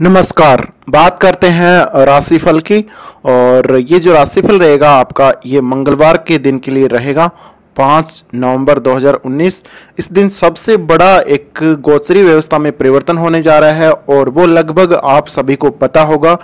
नमस्कार। बात करते हैं राशिफल की और ये जो राशिफल रहेगा आपका, ये मंगलवार के दिन के लिए रहेगा, पाँच नवंबर 2019 इस दिन सबसे बड़ा एक गोचरी व्यवस्था में परिवर्तन होने जा रहा है और वो लगभग आप सभी को पता होगा,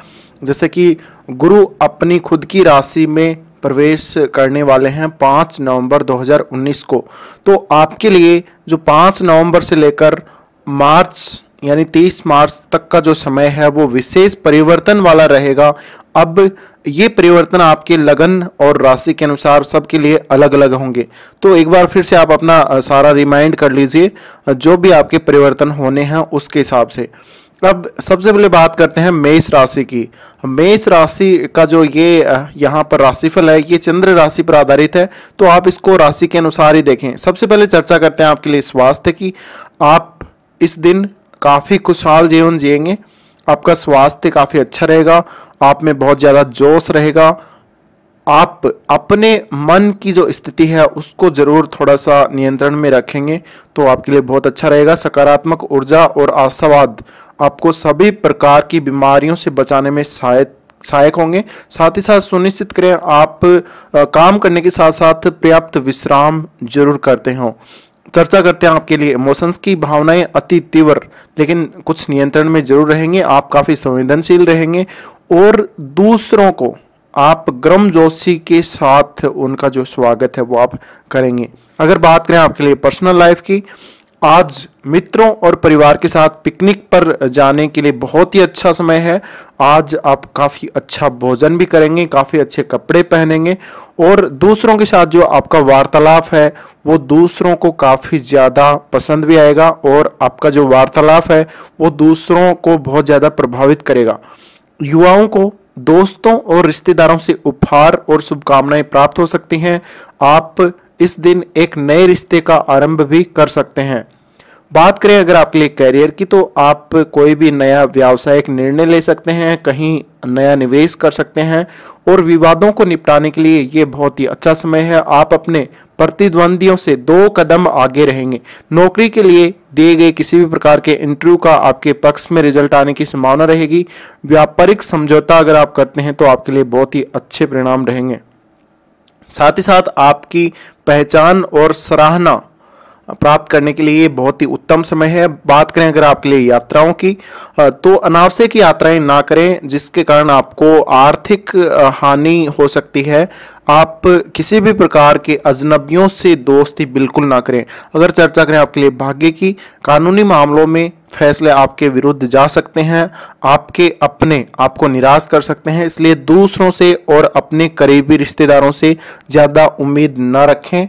जैसे कि गुरु अपनी खुद की राशि में प्रवेश करने वाले हैं पाँच नवंबर 2019 को। तो आपके लिए जो पाँच नवंबर से लेकर मार्च यानी 30 मार्च तक का जो समय है, वो विशेष परिवर्तन वाला रहेगा। अब ये परिवर्तन आपके लगन और राशि के अनुसार सबके लिए अलग अलग होंगे। तो एक बार फिर से आप अपना सारा रिमाइंड कर लीजिए जो भी आपके परिवर्तन होने हैं उसके हिसाब से। अब सबसे पहले बात करते हैं मेष राशि की। मेष राशि का जो ये यहाँ पर राशिफल है, ये चंद्र राशि पर आधारित है तो आप इसको राशि के अनुसार ही देखें। सबसे पहले चर्चा करते हैं आपके लिए स्वास्थ्य की। आप इस दिन काफ़ी खुशहाल जीवन जिएँगे। आपका स्वास्थ्य काफ़ी अच्छा रहेगा आप में बहुत ज़्यादा जोश रहेगा। आप अपने मन की जो स्थिति है उसको ज़रूर थोड़ा सा नियंत्रण में रखेंगे तो आपके लिए बहुत अच्छा रहेगा। सकारात्मक ऊर्जा और आशावाद आपको सभी प्रकार की बीमारियों से बचाने में सहायक सहायक होंगे। साथ ही साथ सुनिश्चित करें आप आ, काम करने के साथ साथ पर्याप्त विश्राम ज़रूर करते हों। चर्चा करते हैं आपके लिए। इमोशंस की भावनाएँ अति तीव्र, लेकिन कुछ नियंत्रण में ज़रूर रहेंगे, आप काफ़ी संवेदनशील रहेंगे। और दूसरों को, आप गर्म जोशी के साथ उनका जो स्वागत है, वो आप करेंगे। अगर बात करें आपके लिए पर्सनल लाइफ की आज मित्रों और परिवार के साथ पिकनिक पर जाने के लिए बहुत ही अच्छा समय है। आज आप काफ़ी अच्छा भोजन भी करेंगे, काफ़ी अच्छे कपड़े पहनेंगे और दूसरों के साथ जो आपका वार्तालाप है, वो दूसरों को काफ़ी ज़्यादा पसंद भी आएगा और आपका जो वार्तालाप है, वो दूसरों को बहुत ज़्यादा प्रभावित करेगा। युवाओं को दोस्तों और रिश्तेदारों से उपहार और शुभकामनाएँ प्राप्त हो सकती हैं। आप इस दिन एक नए रिश्ते का आरंभ भी कर सकते हैं। बात करें अगर आपके लिए करियर की तो आप कोई भी नया व्यावसायिक निर्णय ले सकते हैं, कहीं नया निवेश कर सकते हैं, और विवादों को निपटाने के लिए ये बहुत ही अच्छा समय है। आप अपने प्रतिद्वंदियों से दो कदम आगे रहेंगे। नौकरी के लिए दिए गए किसी भी प्रकार के इंटरव्यू का आपके पक्ष में रिज़ल्ट आने की संभावना रहेगी। व्यापारिक समझौता अगर आप करते हैं तो आपके लिए बहुत ही अच्छे परिणाम रहेंगे। साथ ही साथ आपकी पहचान और सराहना प्राप्त करने के लिए बहुत ही उत्तम समय है। बात करें अगर आपके लिए यात्राओं की तो अनावश्यक यात्राएँ ना करें, जिसके कारण आपको आर्थिक हानि हो सकती है। आप किसी भी प्रकार के अजनबियों से दोस्ती बिल्कुल ना करें। अगर चर्चा करें आपके लिए भाग्य की, कानूनी मामलों में फैसले आपके विरुद्ध जा सकते हैं, आपके अपने आपको निराश कर सकते हैं, इसलिए दूसरों से और अपने करीबी रिश्तेदारों से ज़्यादा उम्मीद न रखें।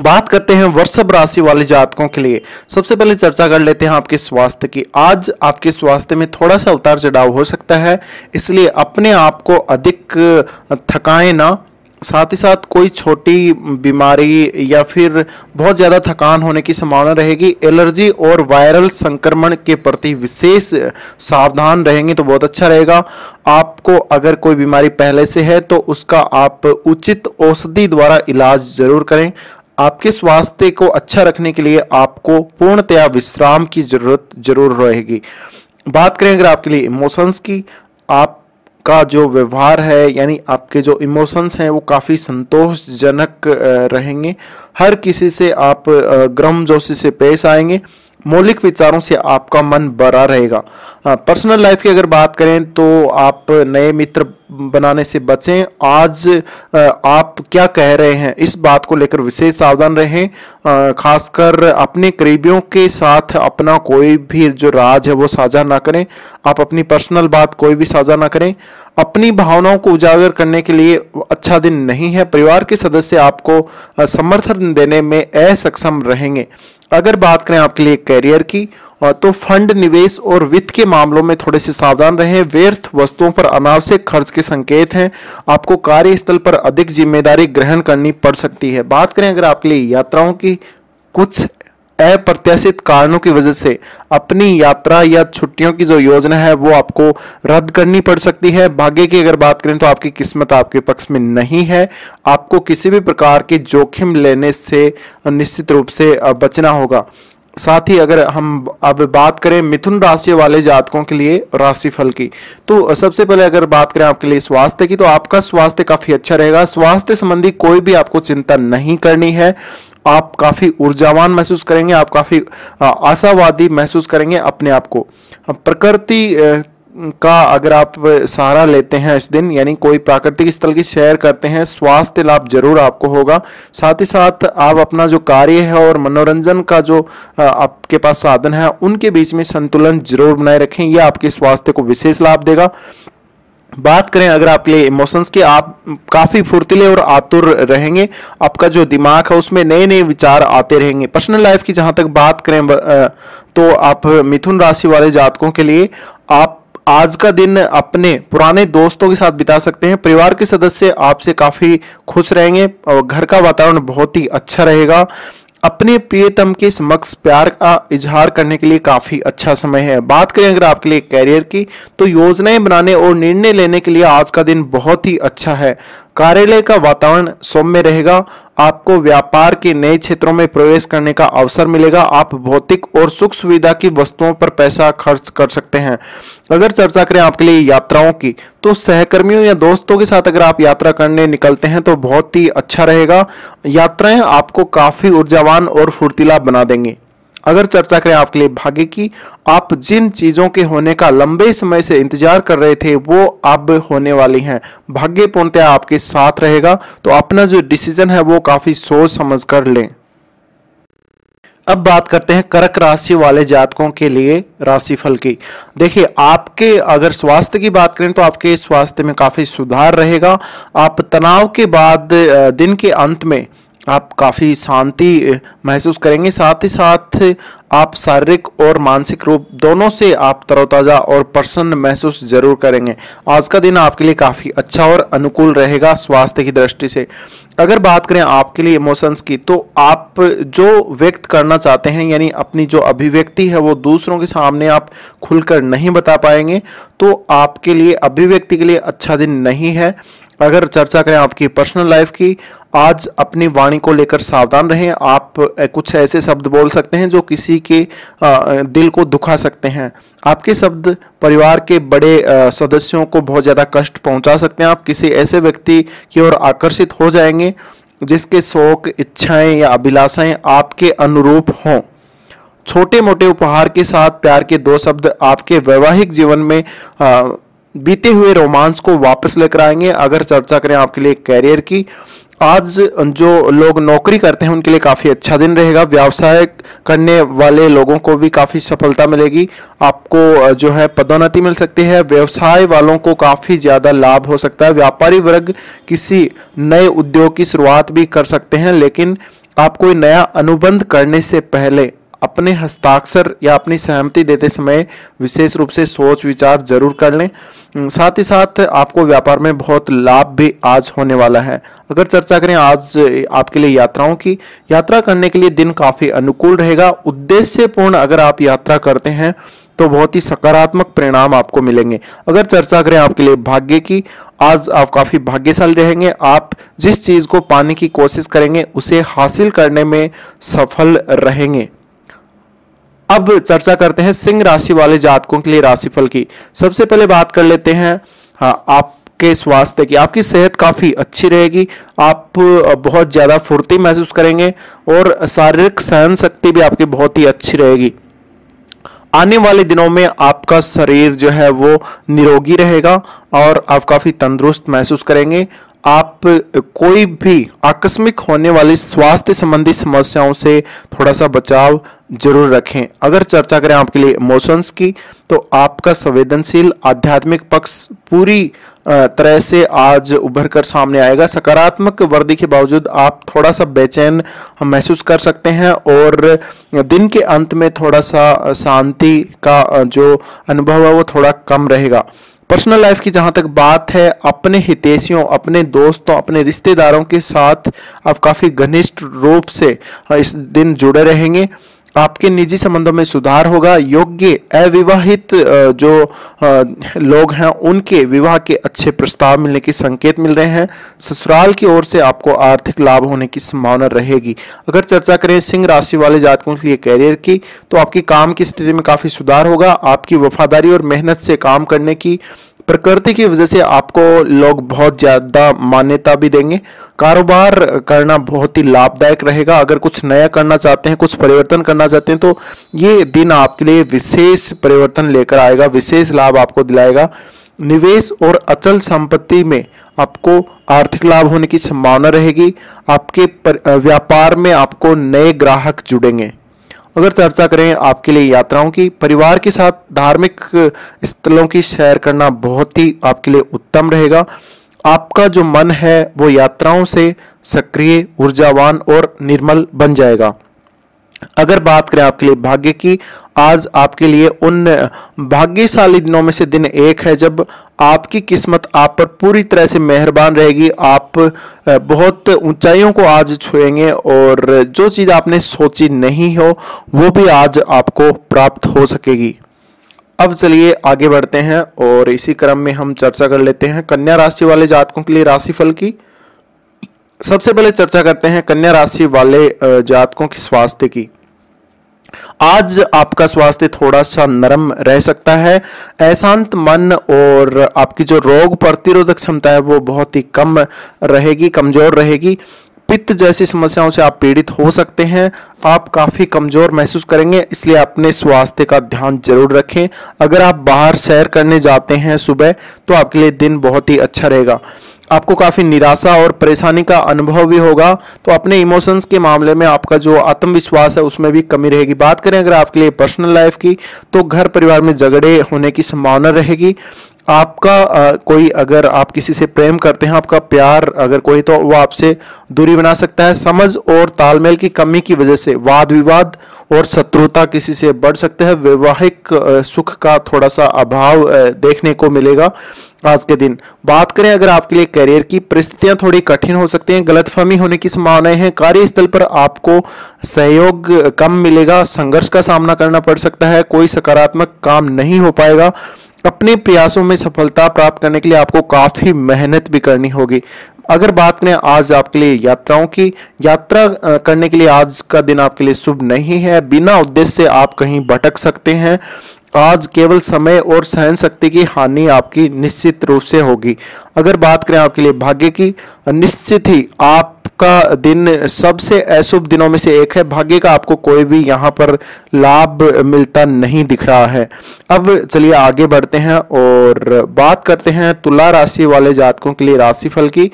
बात करते हैं वृषभ राशि वाले जातकों के लिए। सबसे पहले चर्चा कर लेते हैं आपके स्वास्थ्य की। आज आपके स्वास्थ्य में थोड़ा सा उतार चढ़ाव हो सकता है, इसलिए अपने आप को अधिक थकाएँ ना। साथ ही साथ कोई छोटी बीमारी या फिर बहुत ज़्यादा थकान होने की संभावना रहेगी। एलर्जी और वायरल संक्रमण के प्रति विशेष सावधान रहेंगे तो बहुत अच्छा रहेगा। आपको अगर कोई बीमारी पहले से है तो उसका आप उचित औषधि द्वारा इलाज ज़रूर करें। आपके स्वास्थ्य को अच्छा रखने के लिए आपको पूर्णतया विश्राम की ज़रूरत ज़रूर रहेगी। बात करें अगर आपके लिए इमोशंस की आप का जो व्यवहार है, यानी आपके जो इमोशंस हैं, वो काफ़ी संतोषजनक रहेंगे। हर किसी से आप गर्म जोशी से पेश आएँगे। मौलिक विचारों से आपका मन बड़ा रहेगा। पर्सनल लाइफ की अगर बात करें तो आप नए मित्र बनाने से बचें। आज आप क्या कह रहे हैं? इस बात को लेकर विशेष सावधान रहें। खासकर अपने करीबियों के साथ अपना कोई भी जो राज है वो साझा ना करें। आप अपनी पर्सनल बात कोई भी साझा ना करें। अपनी भावनाओं को उजागर करने के लिए अच्छा दिन नहीं है। परिवार के सदस्य आपको समर्थन देने में असक्षम रहेंगे। अगर बात करें आपके लिए करियर की तो फंड निवेश और वित्त के मामलों में थोड़े से सावधान रहें। व्यर्थ वस्तुओं पर अनावश्यक खर्च के संकेत हैं। आपको कार्यस्थल पर अधिक ज़िम्मेदारी ग्रहण करनी पड़ सकती है। बात करें अगर आपके लिए यात्राओं की कुछ अप्रत्याशित कारणों की वजह से अपनी यात्रा या छुट्टियों की जो योजना है, वो आपको रद्द करनी पड़ सकती है। भाग्य की अगर बात करें तो आपकी किस्मत आपके पक्ष में नहीं है। आपको किसी भी प्रकार के जोखिम लेने से निश्चित रूप से बचना होगा। साथ ही अगर हम अब बात करें मिथुन राशि वाले जातकों के लिए राशिफल की तो सबसे पहले अगर बात करें आपके लिए स्वास्थ्य की तो आपका स्वास्थ्य काफ़ी अच्छा रहेगा। स्वास्थ्य संबंधी कोई भी आपको चिंता नहीं करनी है। आप काफ़ी ऊर्जावान महसूस करेंगे, आप काफ़ी आशावादी महसूस करेंगे अपने आप को। प्रकृति का अगर आप सहारा लेते हैं इस दिन, यानी कोई प्राकृतिक स्थल की सैर करते हैं, स्वास्थ्य लाभ ज़रूर आपको होगा। साथ ही साथ आप अपना जो कार्य है और मनोरंजन का जो आपके पास साधन है, उनके बीच में संतुलन ज़रूर बनाए रखें। यह आपके स्वास्थ्य को विशेष लाभ देगा। बात करें अगर आपके लिए इमोशंस की, आप काफ़ी फुर्तीले और आतुर रहेंगे। आपका जो दिमाग है, उसमें नए नए विचार आते रहेंगे। पर्सनल लाइफ की जहाँ तक बात करें तो आप मिथुन राशि वाले जातकों के लिए आप आज का दिन अपने पुराने दोस्तों के साथ बिता सकते हैं। परिवार के सदस्य आपसे काफ़ी खुश रहेंगे और घर का वातावरण बहुत ही अच्छा रहेगा। अपने प्रियतम के समक्ष प्यार का इजहार करने के लिए काफ़ी अच्छा समय है। बात करें अगर आपके लिए कैरियर की तो योजनाएँ बनाने और निर्णय लेने के लिए आज का दिन बहुत ही अच्छा है। कार्यालय का वातावरण सौम्य रहेगा आपको व्यापार के नए क्षेत्रों में प्रवेश करने का अवसर मिलेगा। आप भौतिक और सुख सुविधा की वस्तुओं पर पैसा खर्च कर सकते हैं। अगर चर्चा करें आपके लिए यात्राओं की तो सहकर्मियों या दोस्तों के साथ अगर आप यात्रा करने निकलते हैं तो बहुत ही अच्छा रहेगा। यात्राएँ आपको काफ़ी ऊर्जावान और फुर्तीला बना देंगे। अगर चर्चा करें आपके लिए भाग्य की, आप जिन चीज़ों के होने का लंबे समय से इंतज़ार कर रहे थे, वो अब होने वाली हैं। भाग्य पूर्णतया आपके साथ रहेगा तो अपना जो डिसीज़न है, वो काफ़ी सोच समझ कर लें। अब बात करते हैं कर्क राशि वाले जातकों के लिए राशिफल की। देखिए, आपके अगर स्वास्थ्य की बात करें तो आपके स्वास्थ्य में काफ़ी सुधार रहेगा। आप तनाव के बाद दिन के अंत में आप काफ़ी शांति महसूस करेंगे। साथ ही साथ आप शारीरिक और मानसिक रूप दोनों से आप तरोताज़ा और प्रसन्न महसूस ज़रूर करेंगे। आज का दिन आपके लिए काफ़ी अच्छा और अनुकूल रहेगा स्वास्थ्य की दृष्टि से। अगर बात करें आपके लिए इमोशंस की तो आप जो व्यक्त करना चाहते हैं, यानी अपनी जो अभिव्यक्ति है, वो दूसरों के सामने आप खुलकर नहीं बता पाएँगे तो आपके लिए, अभिव्यक्ति के लिए अच्छा दिन नहीं है। अगर चर्चा करें आपकी पर्सनल लाइफ की, आज अपनी वाणी को लेकर सावधान रहें। आप कुछ ऐसे शब्द बोल सकते हैं जो किसी के दिल को दुखा सकते हैं। आपके शब्द परिवार के बड़े सदस्यों को बहुत ज़्यादा कष्ट पहुँचा सकते हैं। आप किसी ऐसे व्यक्ति की ओर आकर्षित हो जाएँगे, जिसके शौक, इच्छाएँ या अभिलाषाएँ आपके अनुरूप हों। छोटे मोटे उपहार के साथ प्यार के दो शब्द आपके वैवाहिक जीवन में बीते हुए रोमांस को वापस लेकर आएँगे। अगर चर्चा करें आपके लिए कैरियर की, आज जो लोग नौकरी करते हैं, उनके लिए काफ़ी अच्छा दिन रहेगा। व्यवसाय करने वाले लोगों को भी काफ़ी सफलता मिलेगी। आपको जो है पदोन्नति मिल सकती है। व्यवसाय वालों को काफ़ी ज़्यादा लाभ हो सकता है। व्यापारी वर्ग किसी नए उद्योग की शुरुआत भी कर सकते हैं, लेकिन आप कोई नया अनुबंध करने से पहले अपने हस्ताक्षर या अपनी सहमति देते समय विशेष रूप से सोच विचार ज़रूर कर लें। साथ ही साथ आपको व्यापार में बहुत लाभ भी आज होने वाला है। अगर चर्चा करें आज आपके लिए यात्राओं की, यात्रा करने के लिए दिन काफ़ी अनुकूल रहेगा। उद्देश्यपूर्ण अगर आप यात्रा करते हैं तो बहुत ही सकारात्मक परिणाम आपको मिलेंगे। अगर चर्चा करें आपके लिए भाग्य की, आज आप काफ़ी भाग्यशाली रहेंगे। आप जिस चीज़ को पाने की कोशिश करेंगे, उसे हासिल करने में सफल रहेंगे। अब चर्चा करते हैं सिंह राशि वाले जातकों के लिए राशिफल की। सबसे पहले बात कर लेते हैं हाँ आपके स्वास्थ्य की। आपकी सेहत काफ़ी अच्छी रहेगी। आप बहुत ज़्यादा फुर्ती महसूस करेंगे और शारीरिक सहन शक्ति भी आपकी बहुत ही अच्छी रहेगी। आने वाले दिनों में आपका शरीर जो है वो निरोगी रहेगा और आप काफ़ी तंदुरुस्त महसूस करेंगे। आप कोई भी आकस्मिक होने वाली स्वास्थ्य संबंधी समस्याओं से थोड़ा सा बचाव ज़रूर रखें। अगर चर्चा करें आपके लिए इमोशंस की तो आपका संवेदनशील आध्यात्मिक पक्ष पूरी तरह से आज उभर कर सामने आएगा। सकारात्मक वर्दी के बावजूद आप थोड़ा सा बेचैन महसूस कर सकते हैं और दिन के अंत में थोड़ा सा शांति का जो अनुभव है वो थोड़ा कम रहेगा। पर्सनल लाइफ की जहाँ तक बात है, अपने हितेशियों, अपने दोस्तों, अपने रिश्तेदारों के साथ आप काफ़ी घनिष्ठ रूप से इस दिन जुड़े रहेंगे। आपके निजी संबंधों में सुधार होगा। योग्य, अविवाहित जो लोग हैं, उनके विवाह के अच्छे प्रस्ताव मिलने के संकेत मिल रहे हैं। ससुराल की ओर से आपको आर्थिक लाभ होने की संभावना रहेगी। अगर चर्चा करें सिंह राशि वाले जातकों के लिए कैरियर की तो आपकी काम की स्थिति में काफ़ी सुधार होगा। आपकी वफादारी और मेहनत से काम करने की प्रकृति की वजह से आपको लोग बहुत ज़्यादा मान्यता भी देंगे। कारोबार करना बहुत ही लाभदायक रहेगा। अगर कुछ नया करना चाहते हैं, कुछ परिवर्तन करना चाहते हैं तो ये दिन आपके लिए विशेष परिवर्तन लेकर आएगा, विशेष लाभ आपको दिलाएगा। निवेश और अचल संपत्ति में आपको आर्थिक लाभ होने की संभावना रहेगी। आपके व्यापार में आपको नए ग्राहक जुड़ेंगे। अगर चर्चा करें आपके लिए यात्राओं की, परिवार के साथ धार्मिक स्थलों की सैर करना बहुत ही आपके लिए उत्तम रहेगा। आपका जो मन है, वो यात्राओं से सक्रिय, ऊर्जावान और निर्मल बन जाएगा। अगर बात करें आपके लिए भाग्य की आज आपके लिए उन भाग्यशाली दिनों में से दिन एक है जब आपकी किस्मत आप पर पूरी तरह से मेहरबान रहेगी। आप बहुत ऊंचाइयों को आज छुएँगे और जो चीज़ आपने सोची नहीं हो, वो भी आज आपको प्राप्त हो सकेगी। अब चलिए आगे बढ़ते हैं और इसी क्रम में हम चर्चा कर लेते हैं कन्या राशि वाले जातकों के लिए राशिफल की। सबसे पहले चर्चा करते हैं कन्या राशि वाले जातकों की स्वास्थ्य की। आज आपका स्वास्थ्य थोड़ा सा नरम रह सकता है, अशांत मन और आपकी जो रोग प्रतिरोधक क्षमता है वो बहुत ही कम रहेगी, कमज़ोर रहेगी। पित्त जैसी समस्याओं से आप पीड़ित हो सकते हैं, आप काफ़ी कमज़ोर महसूस करेंगे, इसलिए अपने स्वास्थ्य का ध्यान ज़रूर रखें। अगर आप बाहर सैर करने जाते हैं सुबह तो आपके लिए दिन बहुत ही अच्छा रहेगा। आपको काफ़ी निराशा और परेशानी का अनुभव भी होगा। तो अपने इमोशंस के मामले में आपका जो आत्मविश्वास है, उसमें भी कमी रहेगी। बात करें अगर आपके लिए पर्सनल लाइफ की तो घर परिवार में झगड़े होने की संभावना रहेगी। आपका आ, कोई अगर आप किसी से प्रेम करते हैं आपका प्यार अगर कोई तो वो आपसे दूरी बना सकता है। समझ और तालमेल की कमी की वजह से वाद विवाद और शत्रुता किसी से बढ़ सकते हैं। वैवाहिक सुख का थोड़ा सा अभाव देखने को मिलेगा आज के दिन। बात करें अगर आपके लिए करियर की परिस्थितियाँ थोड़ी कठिन हो सकती हैं गलतफहमी होने की संभावनाएँ हैं कार्यस्थल पर आपको सहयोग कम मिलेगा संघर्ष का सामना करना पड़ सकता है कोई सकारात्मक काम नहीं हो पाएगा। अपने प्रयासों में सफलता प्राप्त करने के लिए आपको काफ़ी मेहनत भी करनी होगी। अगर बात करें आज आपके लिए यात्राओं की, यात्रा करने के लिए आज का दिन आपके लिए शुभ नहीं है। बिना उद्देश्य से आप कहीं भटक सकते हैं। आज केवल समय और सहन शक्ति की हानि आपकी निश्चित रूप से होगी। अगर बात करें आपके लिए भाग्य की, निश्चित ही आपका दिन सबसे अशुभ दिनों में से एक है। भाग्य का आपको कोई भी यहाँ पर लाभ मिलता नहीं दिख रहा है। अब चलिए आगे बढ़ते हैं और बात करते हैं तुला राशि वाले जातकों के लिए राशिफल की।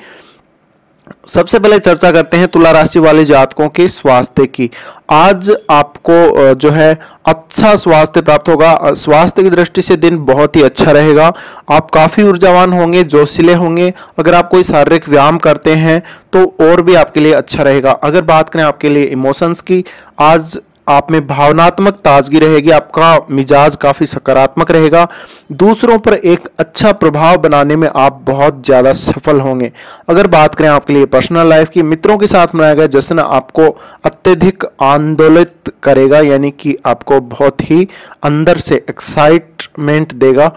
सबसे पहले चर्चा करते हैं तुला राशि वाले जातकों के स्वास्थ्य की। आज आपको जो है अच्छा स्वास्थ्य प्राप्त होगा। स्वास्थ्य की दृष्टि से दिन बहुत ही अच्छा रहेगा। आप काफ़ी ऊर्जावान होंगे, जोशीले होंगे। अगर आप कोई शारीरिक व्यायाम करते हैं तो और भी आपके लिए अच्छा रहेगा। अगर बात करें आपके लिए इमोशंस की, आज आप में भावनात्मक ताजगी रहेगी, आपका मिजाज काफ़ी सकारात्मक रहेगा। दूसरों पर एक अच्छा प्रभाव बनाने में आप बहुत ज़्यादा सफल होंगे। अगर बात करें आपके लिए पर्सनल लाइफ की, मित्रों के साथ मनाया गया जश्न आपको अत्यधिक आंदोलित करेगा, यानी कि आपको बहुत ही अंदर से एक्साइटमेंट देगा।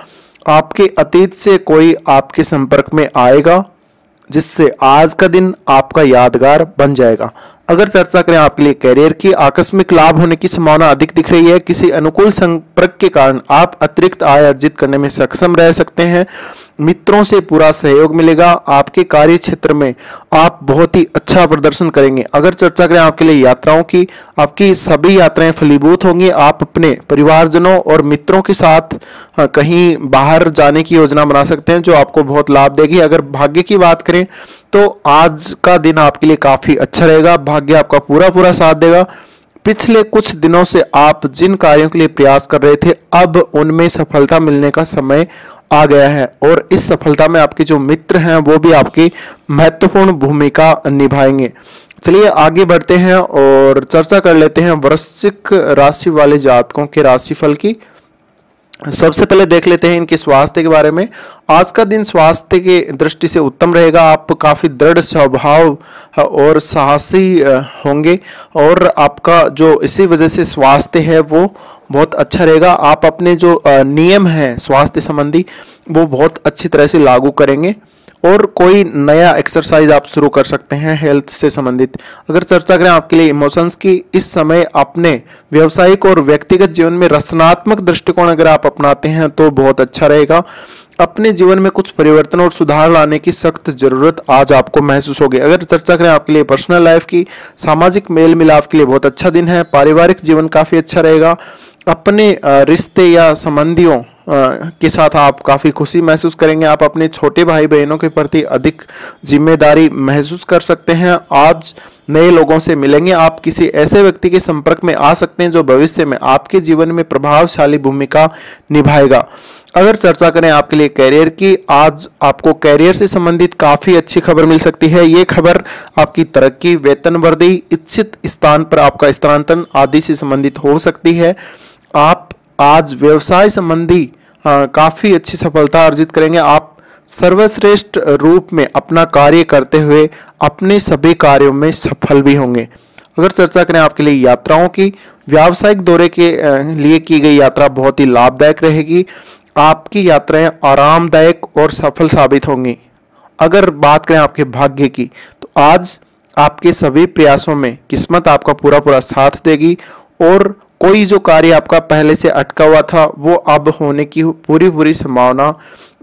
आपके अतीत से कोई आपके संपर्क में आएगा, जिससे आज का दिन आपका यादगार बन जाएगा। अगर चर्चा करें आपके लिए कैरियर की आकस्मिक लाभ होने की संभावना अधिक दिख रही है किसी अनुकूल संपर्क के कारण आप अतिरिक्त आय अर्जित करने में सक्षम रह सकते हैं। मित्रों से पूरा सहयोग मिलेगा। आपके कार्य क्षेत्र में आप बहुत ही अच्छा प्रदर्शन करेंगे। अगर चर्चा करें आपके लिए यात्राओं की आपकी सभी यात्राएँ फलीभूत होंगी। आप अपने परिवारजनों और मित्रों के साथ हाँ, कहीं बाहर जाने की योजना बना सकते हैं जो आपको बहुत लाभ देगी। अगर भाग्य की बात करें तो आज का दिन आपके लिए काफ़ी अच्छा रहेगा, भाग्य आपका पूरा पूरा साथ देगा। पिछले कुछ दिनों से आप जिन कार्यों के लिए प्रयास कर रहे थे, अब उनमें सफलता मिलने का समय आ गया है और इस सफलता में आपके जो मित्र हैं, वो भी आपकी महत्वपूर्ण भूमिका निभाएँगे। चलिए आगे बढ़ते हैं और चर्चा कर लेते हैं वृश्चिक राशि वाले जातकों के राशिफल की। सबसे पहले देख लेते हैं इनके स्वास्थ्य के बारे में। आज का दिन स्वास्थ्य के दृष्टि से उत्तम रहेगा। आप काफ़ी दृढ़ स्वभाव और साहसी होंगे। और आपका जो इसी वजह से स्वास्थ्य है, वो बहुत अच्छा रहेगा। आप अपने जो नियम हैं स्वास्थ्य संबंधी, वो बहुत अच्छी तरह से लागू करेंगे। और कोई नया एक्सरसाइज आप शुरू कर सकते हैं हेल्थ से संबंधित। अगर चर्चा करें आपके लिए इमोशंस की, इस समय अपने व्यवसायिक और व्यक्तिगत जीवन में रचनात्मक दृष्टिकोण अगर आप अपनाते हैं तो बहुत अच्छा रहेगा। अपने जीवन में कुछ परिवर्तन और सुधार लाने की सख्त ज़रूरत आज आपको महसूस होगी। अगर चर्चा करें आपके लिए पर्सनल लाइफ की, सामाजिक मेल मिलाप के लिए बहुत अच्छा दिन है, पारिवारिक जीवन काफ़ी अच्छा रहेगा। अपने रिश्ते या संबंधियों के साथ आप काफ़ी खुशी महसूस करेंगे। आप अपने छोटे भाई बहनों के प्रति अधिक ज़िम्मेदारी महसूस कर सकते हैं। आज नए लोगों से मिलेंगे। आप किसी ऐसे व्यक्ति के संपर्क में आ सकते हैं जो भविष्य में आपके जीवन में प्रभावशाली भूमिका निभाएगा। अगर चर्चा करें आपके लिए कैरियर की, आज आपको कैरियर से संबंधित काफ़ी अच्छी खबर मिल सकती है। ये खबर आपकी तरक्की, वेतन वर्दी, इच्छित स्थान पर आपका स्थानांतरण आदि से संबंधित हो सकती है। आप आज व्यवसाय संबंधी काफ़ी अच्छी सफलता अर्जित करेंगे। आप सर्वश्रेष्ठ रूप में अपना कार्य करते हुए अपने सभी कार्यों में सफल भी होंगे। अगर चर्चा करें आपके लिए यात्राओं की, व्यावसायिक दौरे के लिए की गई यात्रा बहुत ही लाभदायक रहेगी। आपकी यात्राएँ आरामदायक और सफल साबित होंगी। अगर बात करें आपके भाग्य की तो आज आपके सभी प्रयासों में किस्मत आपका पूरा पूरा साथ देगी और कोई जो कार्य आपका पहले से अटका हुआ था, वो अब होने की पूरी पूरी संभावना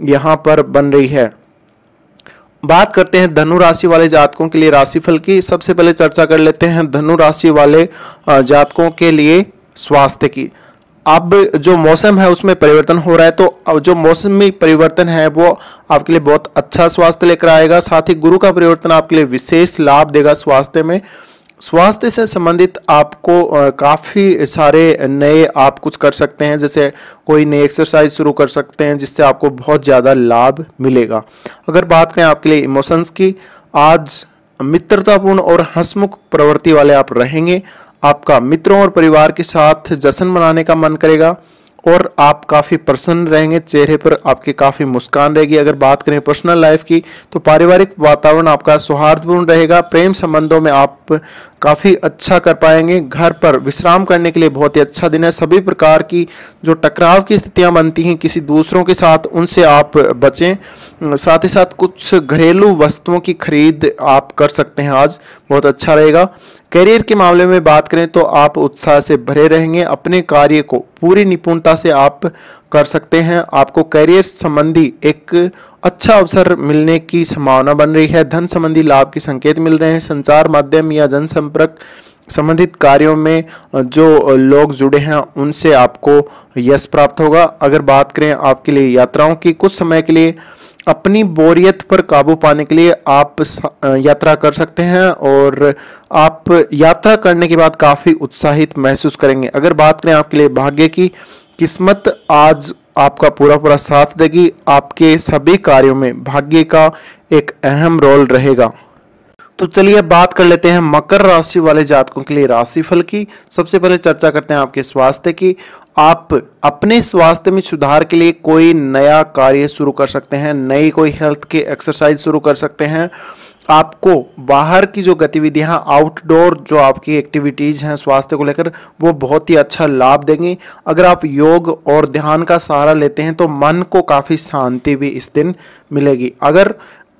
यहाँ पर बन रही है। बात करते हैं धनु राशि वाले जातकों के लिए राशिफल की। सबसे पहले चर्चा कर लेते हैं धनु राशि वाले जातकों के लिए स्वास्थ्य की। अब जो मौसम है उसमें परिवर्तन हो रहा है तो जो मौसमी परिवर्तन है, वो आपके लिए बहुत अच्छा स्वास्थ्य लेकर आएगा। साथ ही गुरु का परिवर्तन आपके लिए विशेष लाभ देगा स्वास्थ्य में। स्वास्थ्य से संबंधित आपको काफ़ी सारे नए आप कुछ कर सकते हैं। जैसे कोई नई एक्सरसाइज शुरू कर सकते हैं, जिससे आपको बहुत ज़्यादा लाभ मिलेगा। अगर बात करें आपके लिए इमोशंस की, आज मित्रतापूर्ण और हंसमुख प्रवृत्ति वाले आप रहेंगे। आपका मित्रों और परिवार के साथ जश्न मनाने का मन करेगा और आप काफ़ी प्रसन्न रहेंगे, चेहरे पर आपकी काफ़ी मुस्कान रहेगी। अगर बात करें पर्सनल लाइफ की तो पारिवारिक वातावरण आपका सौहार्दपूर्ण रहेगा। प्रेम संबंधों में आप काफ़ी अच्छा कर पाएँगे। घर पर विश्राम करने के लिए बहुत ही अच्छा दिन है। सभी प्रकार की जो टकराव की स्थितियाँ बनती हैं, किसी दूसरों के साथ, उनसे आप बचें। साथ ही साथ कुछ घरेलू वस्तुओं की खरीद आप कर सकते हैं आज। बहुत अच्छा रहेगा। करियर के मामले में बात करें तो आप उत्साह से भरे रहेंगे। अपने कार्य को पूरी निपुणता से आप कर सकते हैं। आपको करियर संबंधी एक अच्छा अवसर मिलने की संभावना बन रही है। धन संबंधी लाभ के संकेत मिल रहे हैं। संचार माध्यम या जनसंपर्क संबंधित कार्यों में जो लोग जुड़े हैं, उनसे आपको यश प्राप्त होगा। अगर बात करें आपके लिए यात्राओं की, कुछ समय के लिए अपनी बोरियत पर काबू पाने के लिए आप यात्रा कर सकते हैं और आप यात्रा करने के बाद काफ़ी उत्साहित महसूस करेंगे। अगर बात करें आपके लिए भाग्य की, किस्मत आज आपका पूरा पूरा साथ देगी, आपके सभी कार्यों में भाग्य का एक अहम रोल रहेगा। तो चलिए बात कर लेते हैं मकर राशि वाले जातकों के लिए राशिफल की। सबसे पहले चर्चा करते हैं आपके स्वास्थ्य की। आप अपने स्वास्थ्य में सुधार के लिए कोई नया कार्य शुरू कर सकते हैं, नई कोई हेल्थ के एक्सरसाइज शुरू कर सकते हैं। आपको बाहर की जो गतिविधियाँ आउटडोर जो आपकी एक्टिविटीज़ हैं स्वास्थ्य को लेकर, वो बहुत ही अच्छा लाभ देंगी। अगर आप योग और ध्यान का सहारा लेते हैं तो मन को काफ़ी शांति भी इस दिन मिलेगी। अगर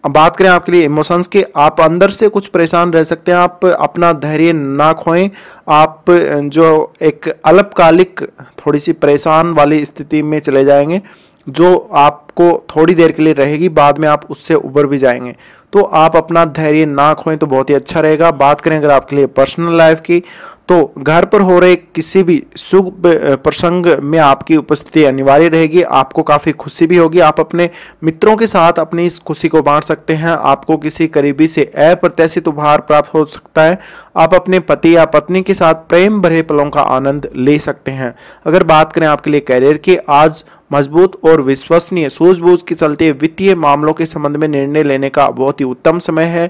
बात करें आपके लिए इमोशंस की, आप अंदर से कुछ परेशान रह सकते हैं। आप अपना धैर्य ना खोएँ। आप जो एक अल्पकालिक, थोड़ी सी परेशान वाली स्थिति में चले जाएँगे। जो आपको थोड़ी देर के लिए रहेगी, बाद में आप उससे उबर भी जाएँगे। तो आप अपना धैर्य ना खोएँ तो बहुत ही अच्छा रहेगा। बात करें अगर आपके लिए पर्सनल लाइफ की तो घर पर हो रहे किसी भी शुभ प्रसंग में आपकी उपस्थिति अनिवार्य रहेगी, आपको काफ़ी खुशी भी होगी। आप अपने मित्रों के साथ अपनी इस खुशी को बांट सकते हैं। आपको किसी करीबी से अप्रत्याशित उपहार प्राप्त हो सकता है। आप अपने पति या पत्नी के साथ प्रेम भरे पलों का आनंद ले सकते हैं। अगर बात करें आपके लिए कैरियर की, आज मज़बूत और विश्वसनीय, सूझबूझ के चलते वित्तीय मामलों के संबंध में निर्णय लेने का बहुत ही उत्तम समय है।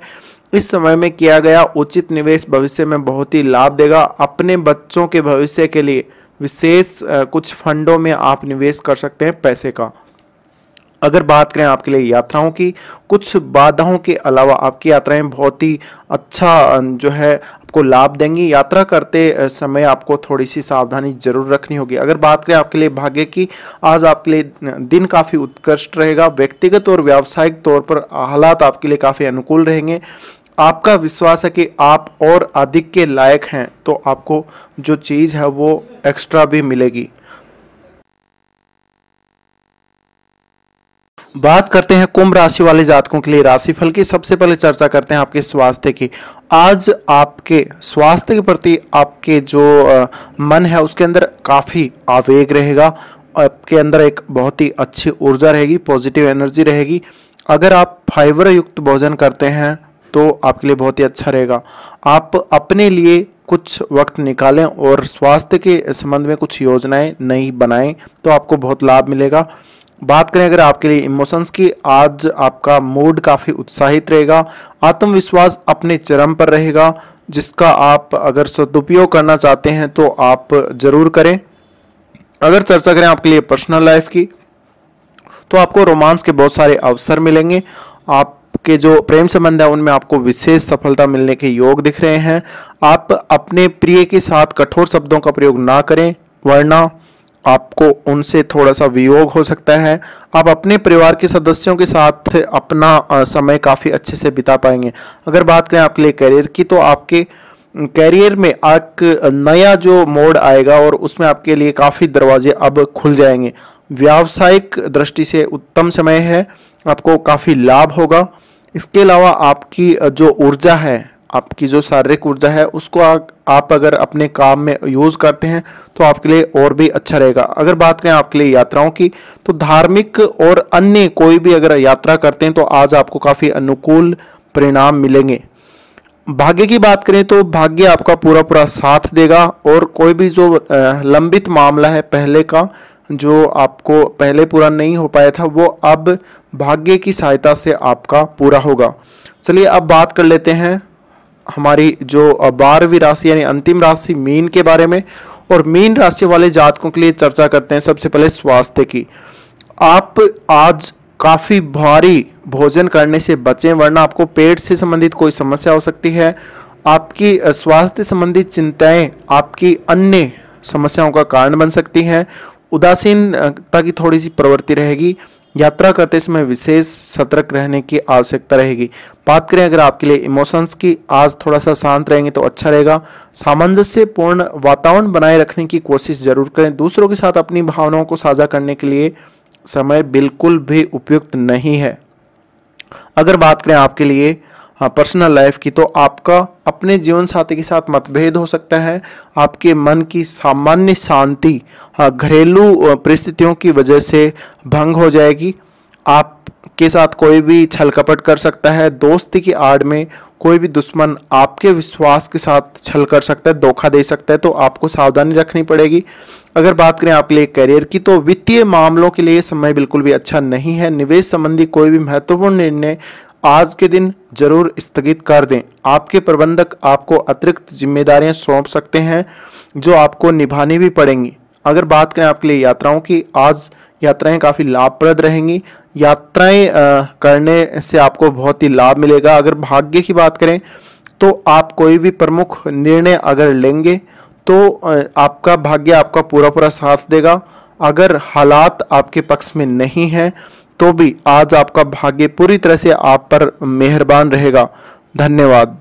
इस समय में किया गया उचित निवेश भविष्य में बहुत ही लाभ देगा। अपने बच्चों के भविष्य के लिए विशेष कुछ फंडों में आप निवेश कर सकते हैं पैसे का। अगर बात करें आपके लिए यात्राओं की, कुछ बाधाओं के अलावा आपकी यात्राएँ बहुत ही अच्छा जो है, आपको लाभ देंगी। यात्रा करते समय आपको थोड़ी सी सावधानी ज़रूर रखनी होगी। अगर बात करें आपके लिए भाग्य की, आज आपके लिए दिन काफ़ी उत्कृष्ट रहेगा। व्यक्तिगत और व्यावसायिक तौर पर हालात आपके लिए काफ़ी अनुकूल रहेंगे। आपका विश्वास है कि आप और अधिक के लायक हैं तो आपको जो चीज़ है वो एक्स्ट्रा भी मिलेगी। बात करते हैं कुंभ राशि वाले जातकों के लिए। राशिफल की सबसे पहले चर्चा करते हैं आपके स्वास्थ्य की। आज आपके स्वास्थ्य के प्रति आपके जो मन है उसके अंदर काफ़ी आवेग रहेगा, आपके अंदर एक बहुत ही अच्छी ऊर्जा रहेगी पॉजिटिव एनर्जी रहेगी। अगर आप फाइबर युक्त भोजन करते हैं तो आपके लिए बहुत ही अच्छा रहेगा। आप अपने लिए कुछ वक्त निकालें और स्वास्थ्य के संबंध में कुछ योजनाएँ नहीं बनाएँ तो आपको बहुत लाभ मिलेगा। बात करें अगर आपके लिए इमोशंस की, आज आपका मूड काफ़ी उत्साहित रहेगा। आत्मविश्वास अपने चरम पर रहेगा, जिसका आप अगर सदुपयोग करना चाहते हैं तो आप ज़रूर करें। अगर चर्चा करें आपके लिए पर्सनल लाइफ की तो आपको रोमांस के बहुत सारे अवसर मिलेंगे। आपके जो प्रेम संबंध है, उनमें आपको विशेष सफलता मिलने के योग दिख रहे हैं। आप अपने प्रिय के साथ कठोर शब्दों का प्रयोग ना करें, वरना आपको उनसे थोड़ा सा वियोग हो सकता है। आप अपने परिवार के सदस्यों के साथ अपना समय काफ़ी अच्छे से बिता पाएँगे। अगर बात करें आपके लिए करियर की तो आपके करियर में एक नया जो मोड आएगा और उसमें आपके लिए काफ़ी दरवाजे अब खुल जाएँगे। व्यावसायिक दृष्टि से उत्तम समय है। आपको काफ़ी लाभ होगा। इसके अलावा आपकी जो ऊर्जा है आपकी जो शारीरिक ऊर्जा है उसको आ, आप अगर अपने काम में यूज़ करते हैं तो आपके लिए और भी अच्छा रहेगा। अगर बात करें आपके लिए यात्राओं की तो धार्मिक और अन्य कोई भी अगर यात्रा करते हैं तो आज आपको काफ़ी अनुकूल परिणाम मिलेंगे। भाग्य की बात करें तो भाग्य आपका पूरा पूरा साथ देगा और कोई भी जो लंबित मामला है पहले का जो आपको पहले पूरा नहीं हो पाया था, वो अब भाग्य की सहायता से आपका पूरा होगा। चलिए अब बात कर लेते हैं हमारी जो बारहवीं राशि यानी अंतिम राशि मीन के बारे में और मीन राशि वाले जातकों के लिए चर्चा करते हैं सबसे पहले स्वास्थ्य की। आप आज काफ़ी भारी भोजन करने से बचें, वरना आपको पेट से संबंधित कोई समस्या हो सकती है। आपकी स्वास्थ्य संबंधित चिंताएँ आपकी अन्य समस्याओं का कारण बन सकती हैं उदासीनता की थोड़ी सी प्रवृत्ति रहेगी। यात्रा करते समय विशेष सतर्क रहने की आवश्यकता रहेगी। बात करें अगर आपके लिए इमोशंस की, आज थोड़ा सा शांत रहेंगे तो अच्छा रहेगा। सामंजस्य पूर्ण वातावरण बनाए रखने की कोशिश ज़रूर करें। दूसरों के साथ अपनी भावनाओं को साझा करने के लिए समय बिल्कुल भी उपयुक्त नहीं है। अगर बात करें आपके लिए हाँ पर्सनल लाइफ की तो आपका अपने जीवन साथी के साथ मतभेद हो सकता है। आपके मन की सामान्य शांति हाँ घरेलू परिस्थितियों की वजह से भंग हो जाएगी। आपके साथ कोई भी छल कपट कर सकता है। दोस्ती की आड़ में कोई भी दुश्मन आपके विश्वास के साथ छल कर सकता है, धोखा दे सकता है तो आपको सावधानी रखनी पड़ेगी। अगर बात करें आपके लिए करियर की तो वित्तीय मामलों के लिए समय बिल्कुल भी अच्छा नहीं है। निवेश संबंधी कोई भी महत्वपूर्ण निर्णय आज के दिन ज़रूर स्थगित कर दें। आपके प्रबंधक आपको अतिरिक्त जिम्मेदारियाँ सौंप सकते हैं, जो आपको निभानी भी पड़ेंगी। अगर बात करें आपके लिए यात्राओं की, आज यात्राएँ काफ़ी लाभप्रद रहेंगी। यात्राएँ करने से आपको बहुत ही लाभ मिलेगा। अगर भाग्य की बात करें तो आप कोई भी प्रमुख निर्णय अगर लेंगे तो आपका भाग्य आपका पूरा पूरा साथ देगा। अगर हालात आपके पक्ष में नहीं है तो भी आज आपका भाग्य पूरी तरह से आप पर मेहरबान रहेगा। धन्यवाद।